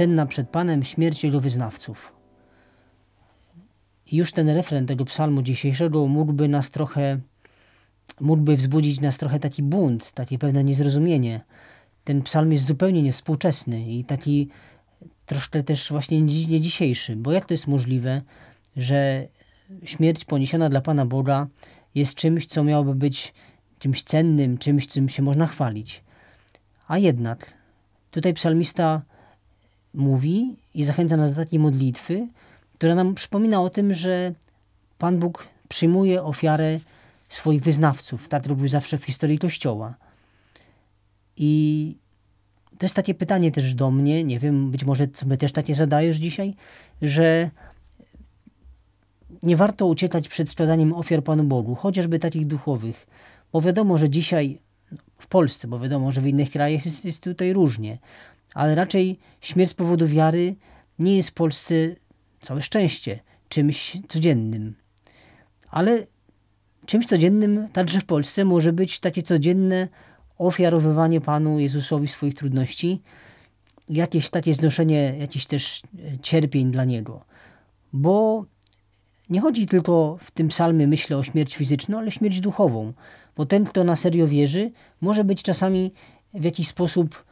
cenna przed Panem śmierć Jego wyznawców. Już ten refren tego psalmu dzisiejszego mógłby nas trochę, mógłby wzbudzić nas trochę taki bunt, takie pewne niezrozumienie. Ten psalm jest zupełnie niewspółczesny i taki troszkę też właśnie nie dzisiejszy. Bo jak to jest możliwe, że śmierć poniesiona dla Pana Boga jest czymś, co miałoby być czymś cennym, czymś, czym się można chwalić. A jednak tutaj psalmista mówi i zachęca nas do takiej modlitwy, która nam przypomina o tym, że Pan Bóg przyjmuje ofiarę swoich wyznawców. Tak robił zawsze w historii Kościoła. I to jest takie pytanie też do mnie, nie wiem, być może sobie też takie zadajesz dzisiaj, że nie warto uciekać przed składaniem ofiar Panu Bogu, chociażby takich duchowych, bo wiadomo, że dzisiaj w Polsce, bo wiadomo, że w innych krajach jest, jest tutaj różnie, ale raczej śmierć z powodu wiary nie jest w Polsce, całe szczęście, czymś codziennym. Ale czymś codziennym także w Polsce może być takie codzienne ofiarowywanie Panu Jezusowi swoich trudności, jakieś takie znoszenie jakichś też cierpień dla Niego. Bo nie chodzi tylko w tym psalmie, myślę, o śmierć fizyczną, ale śmierć duchową. Bo ten, kto na serio wierzy, może być czasami w jakiś sposób e,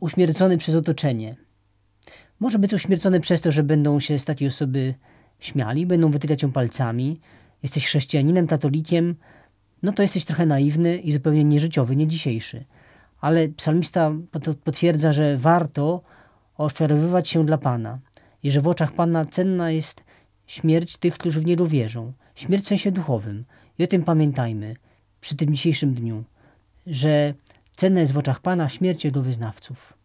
uśmiercony przez otoczenie. Może być uśmiercony przez to, że będą się z takiej osoby śmiali, będą wytykać ją palcami. Jesteś chrześcijaninem, katolikiem, no to jesteś trochę naiwny i zupełnie nieżyciowy, nie dzisiejszy. Ale psalmista potwierdza, że warto ofiarowywać się dla Pana i że w oczach Pana cenna jest śmierć tych, którzy w Niego wierzą. Śmierć w sensie duchowym. I o tym pamiętajmy przy tym dzisiejszym dniu, że cenna jest w oczach Pana śmierć Jego wyznawców.